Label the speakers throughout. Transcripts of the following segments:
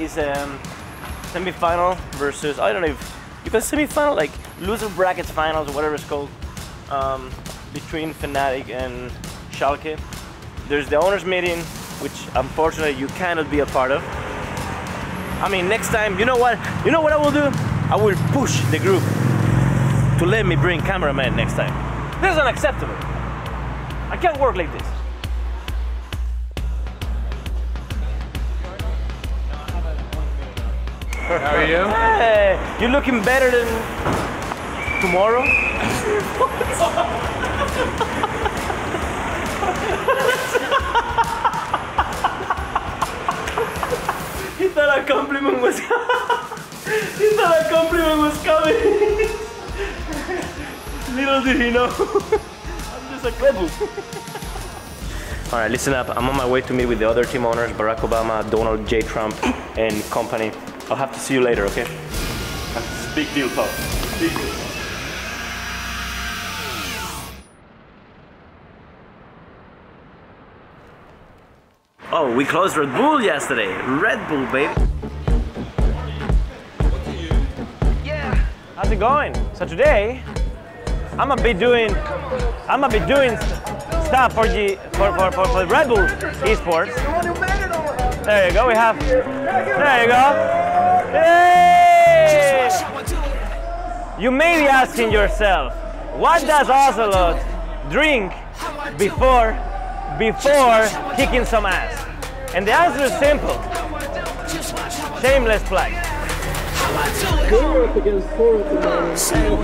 Speaker 1: is um, semi-final versus I don't know if you can semi-final like loser brackets finals or whatever it's called um, between Fnatic and Schalke. There's the owners meeting, which unfortunately you cannot be a part of. I mean, next time, you know what? You know what I will do? I will push the group to let me bring cameraman next time. This is unacceptable. I can't work like this.
Speaker 2: How are you?
Speaker 1: Hey, you're looking better than tomorrow. he thought a compliment was he thought a compliment was coming. Little did he know. I'm just a clever. All right, listen up. I'm on my way to meet with the other team owners, Barack Obama, Donald J. Trump, and company. I'll have to see you later, okay? Big deal, pal. Big deal. Oh, we closed Red Bull yesterday. Red Bull, baby. Yeah. How's it going? So today, I'm gonna be doing, I'm gonna be doing stuff for the for for for, for Red Bull Esports. There you go. We have. There you go. Hey! You may be asking yourself, what does Ocelote drink before before kicking some ass? And the answer is simple. Shameless plug.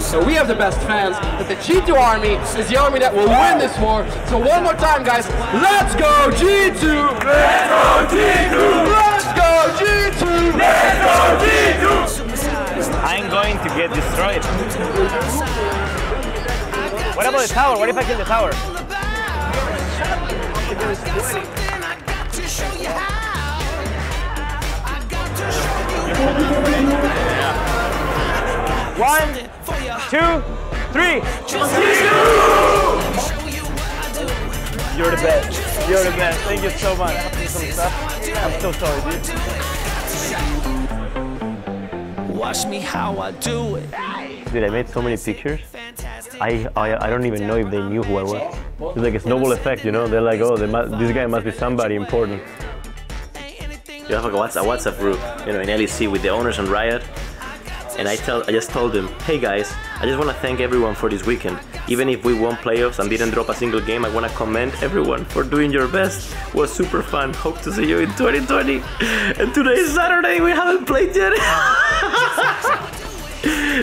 Speaker 2: So we have the best fans, but the G2 army is the army that will win this war. So one more time, guys, let's go G2! Let's go G2! Let's go G2! Let's go G2!
Speaker 1: I'm going to get destroyed. What about the tower? What if I kill the tower? One, two, three. You're the best. You're the best. Thank you so much. I'm so sorry, dude.
Speaker 3: Watch me how I do it.
Speaker 1: Dude, I made so many pictures. I, I I don't even know if they knew who I was. It's like a snowball effect, you know? They're like, oh, they must, this guy must be somebody important. You have like a WhatsApp, WhatsApp group, you know, in LEC with the owners and Riot. And I tell, I just told them, hey guys, I just want to thank everyone for this weekend. Even if we won playoffs and didn't drop a single game, I want to commend everyone for doing your best. It was super fun. Hope to see you in 2020. And today is Saturday. We haven't played yet.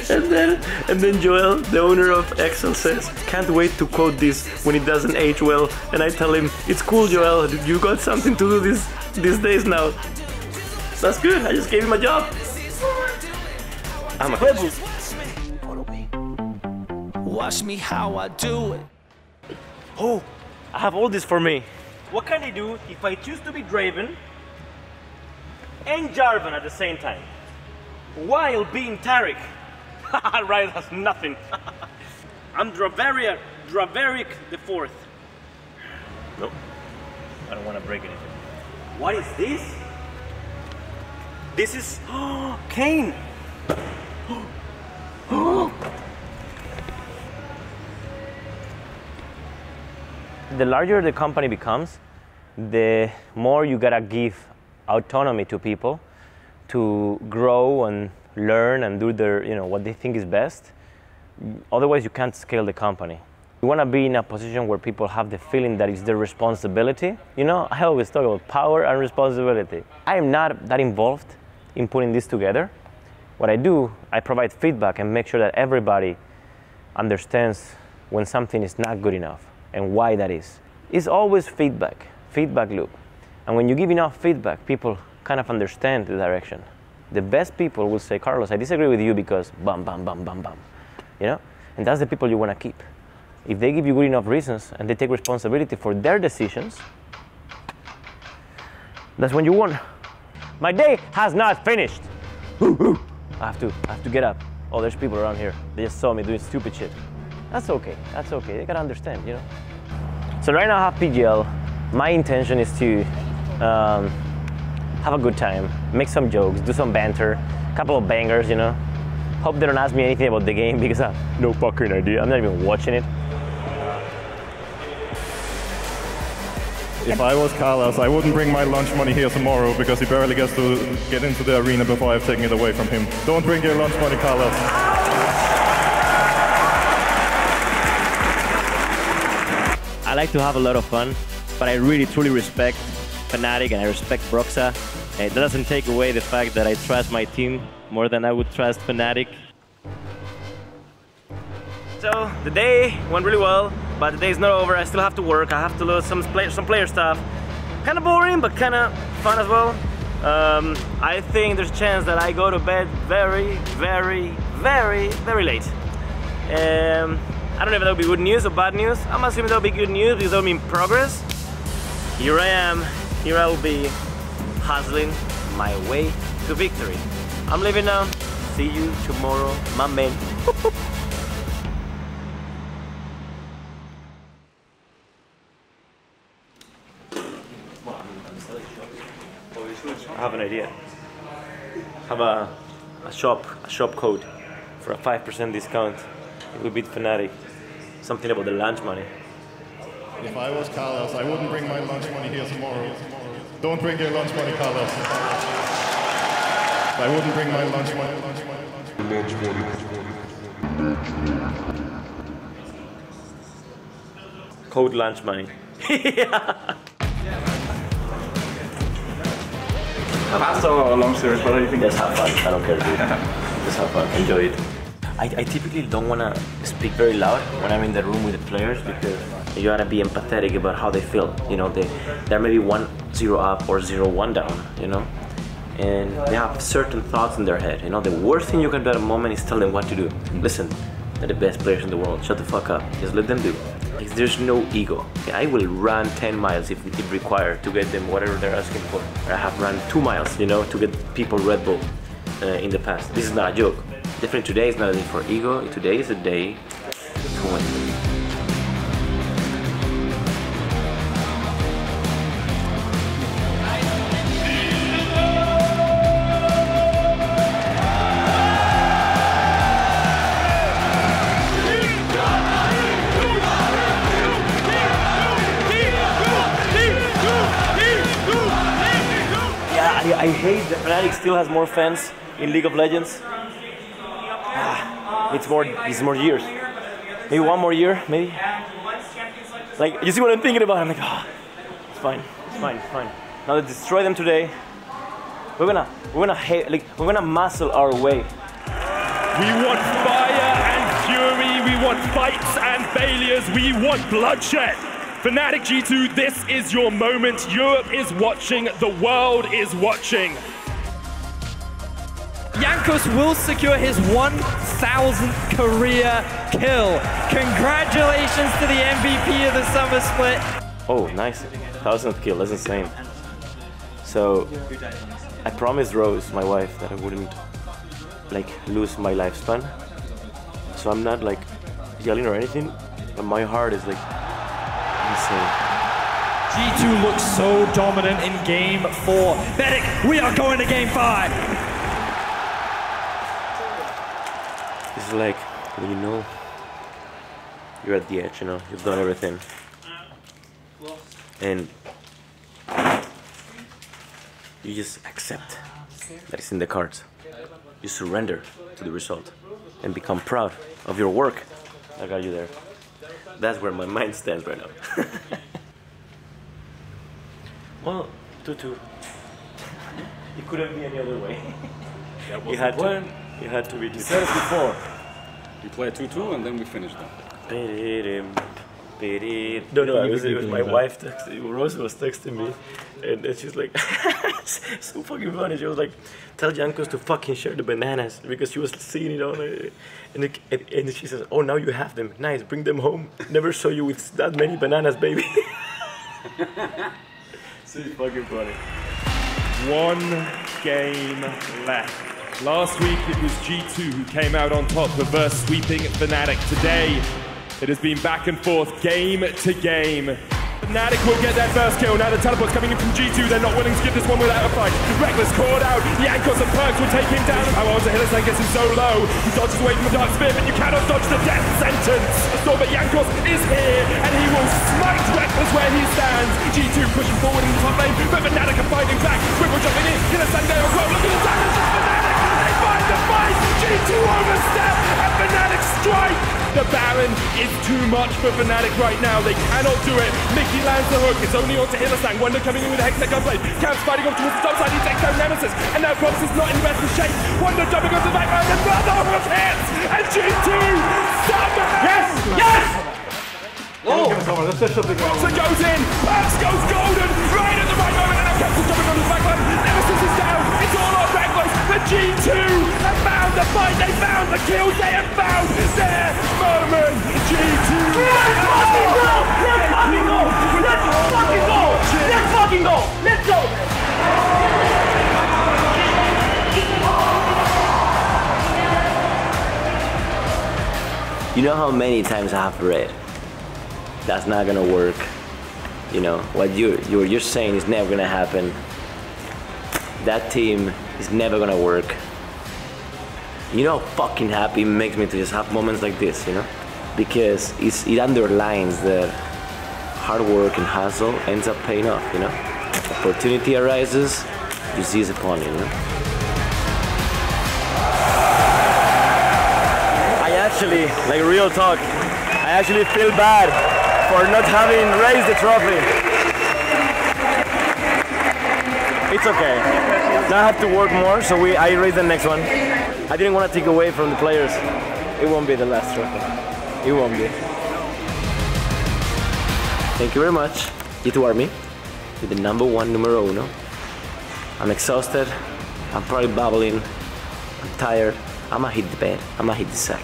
Speaker 1: and then, and then Joel, the owner of Excel, says, "Can't wait to quote this when it doesn't age well." And I tell him, "It's cool, Joel. You got something to do this these days now." That's good. I just gave him a job. I'm a clever.
Speaker 3: Watch me how I do it.
Speaker 1: Oh, I have all this for me. What can I do if I choose to be Draven and Jarvan at the same time? While being Tarek. right, that's nothing. I'm Dravaria, Draveric the fourth. Nope. I don't want to break anything. What is this? This is Kane. the larger the company becomes, the more you gotta give autonomy to people to grow and learn and do their, you know, what they think is best. Otherwise, you can't scale the company. You want to be in a position where people have the feeling that it's their responsibility. You know, I always talk about power and responsibility. I am not that involved in putting this together. What I do, I provide feedback and make sure that everybody understands when something is not good enough and why that is. It's always feedback, feedback loop. And when you give enough feedback, people kind of understand the direction. The best people will say, Carlos, I disagree with you because bam, bam, bam, bam, bam. You know? And that's the people you want to keep. If they give you good enough reasons and they take responsibility for their decisions, that's when you won. My day has not finished. I have to, I have to get up. Oh, there's people around here. They just saw me doing stupid shit. That's okay. That's okay. They gotta understand, you know. So right now I have PGL. My intention is to um, have a good time, make some jokes, do some banter, a couple of bangers, you know. Hope they don't ask me anything about the game because I have no fucking idea. I'm not even watching it.
Speaker 4: If I was Carlos, I wouldn't bring my lunch money here tomorrow because he barely gets to get into the arena before I've taken it away from him. Don't bring your lunch money, Carlos.
Speaker 1: I like to have a lot of fun, but I really truly respect Fnatic and I respect Broxah. Eh, it doesn't take away the fact that I trust my team more than I would trust Fnatic. So the day went really well, but the day is not over. I still have to work. I have to learn some play, some player stuff. Kind of boring, but kind of fun as well. Um, I think there's a chance that I go to bed very, very, very, very late. Um, I don't know if that'll be good news or bad news. I'm assuming that'll be good news because that'll mean progress. Here I am. Here I will be hustling my way to victory. I'm leaving now. See you tomorrow, my man. I have an idea. Have a, a shop, a shop code for a 5% discount. It would beat Fnatic. Something about the lunch money.
Speaker 4: If I was Carlos, I wouldn't bring my lunch money here tomorrow. Don't bring your lunch money, Carlos. I wouldn't bring my lunch money.
Speaker 1: Code lunch money.
Speaker 5: Fast or long series, what do you think?
Speaker 1: Just have fun. I don't care, dude. Just have fun. Enjoy it. I, I typically don't want to speak very loud when I'm in the room with the players because you gotta be empathetic about how they feel. You know, they they're maybe one zero up or zero one down. You know, and they have certain thoughts in their head. You know, the worst thing you can do at a moment is tell them what to do. Listen, they're the best players in the world. Shut the fuck up. Just let them do. Like, there's no ego. I will run 10 miles if, if required to get them whatever they're asking for. I have run two miles, you know, to get people Red Bull uh, in the past. This is not a joke. Definitely today is not a day for ego. Today is a day to win. I, I hate that Fnatic still has more fans in League of Legends. Ah, it's more, it's more years. Maybe one more year, maybe. Like, you see what I'm thinking about? I'm like, ah, it's fine, it's fine, it's fine. Now let's destroy them today. We're gonna, we're gonna, hate, like, we're gonna muscle our way.
Speaker 6: We want fire and fury. We want fights and failures. We want bloodshed. Fnatic G2, this is your moment. Europe is watching. The world is watching.
Speaker 7: Jankos will secure his 1,000th career kill. Congratulations to the MVP of the summer split.
Speaker 1: Oh, nice. Thousandth kill, that's insane. So, I promised Rose, my wife, that I wouldn't like lose my lifespan. So I'm not like yelling or anything, but my heart is like insane.
Speaker 7: G2 looks so dominant in game four. Medic, we are going to game five.
Speaker 1: It's like when you know you're at the edge, you know, you've done everything. And you just accept that it's in the cards. You surrender to the result and become proud of your work that got you there. That's where my mind stands right now. well, 2 2. It couldn't be any other way. you had to. You had to be 2
Speaker 5: said it before. We play 2-2 and then we finish them.
Speaker 1: No, no, I was, it was my wife texting, Rose was texting me, and then she's like, so fucking funny. She was like, tell Jankos to fucking share the bananas because she was seeing it on it. And, it, and, and she says, oh, now you have them. Nice, bring them home. Never saw you with that many bananas, baby. so it's fucking funny.
Speaker 6: One game left. Last week it was G2 who came out on top, reverse sweeping Fnatic. Today it has been back and forth, game to game. Fnatic will get their first kill. Now the teleport's coming in from G2. They're not willing to give this one without a fight. Rekkles caught out. Jankos and Perkz will take him down. How to Hylissang gets him so low. He dodges away from the Dark Spear, but you cannot dodge the death sentence. So, but Jankos is here, and he will smite Rekkles where he stands. G2 pushing forward in the top lane, but Fnatic are fighting back. Ripple jumping in. Hylissang there oh well. Look at the damage. It's Fnatic. They find the. G2 overstep, and Fnatic strike. The Baron is too much for Fnatic right now. They cannot do it. Mikyx lands the hook. It's only on to Hylissang. Wunder coming in with a Hextech gunblade. Cam's fighting off towards the top side. He takes down Nemesis. And now Props is not in the best of shape. Wunder jumping onto the back line. Another hook hits. And G2 somehow.
Speaker 2: Yes! Yes!
Speaker 6: Oh! Broxah goes in. Perkz goes golden. Right at the right moment. And now Caps is jumping on the back line. Nemesis is down. It's all on Rekkles. The G2 have found the fight. They found the kills. They have found their moment. G2.
Speaker 2: Let's fucking go! Let's fucking go! Let's fucking go! Let's fucking go! Let's go!
Speaker 1: You know how many times I have read that's not gonna work. You know what you you're, you're saying is never gonna happen. That team is never gonna work. You know how fucking happy makes me to just have moments like this, you know? Because it underlines that hard work and hustle ends up paying off, you know? Opportunity arises, you seize upon it, you know? I actually, like real talk, I actually feel bad for not having raised the trophy. It's okay. Now I have to work more, so we I raise the next one. I didn't want to take away from the players. It won't be the last trophy. It won't be. Thank you very much, You two Army, with the number one numero uno. I'm exhausted. I'm probably babbling. I'm tired. I'ma hit the bed. I'ma hit the sack.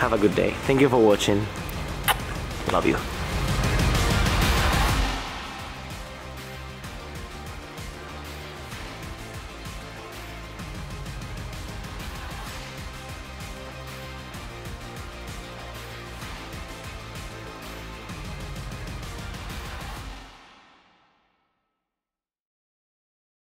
Speaker 1: Have a good day. Thank you for watching. Love you.